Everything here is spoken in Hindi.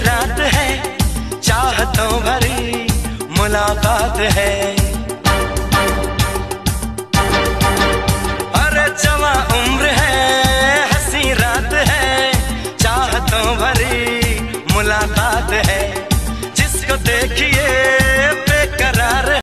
रात है, चाहतों भरी मुलाकात है। अरे जवा उम्र है, हसी रात है, चाहतों भरी मुलाकात है।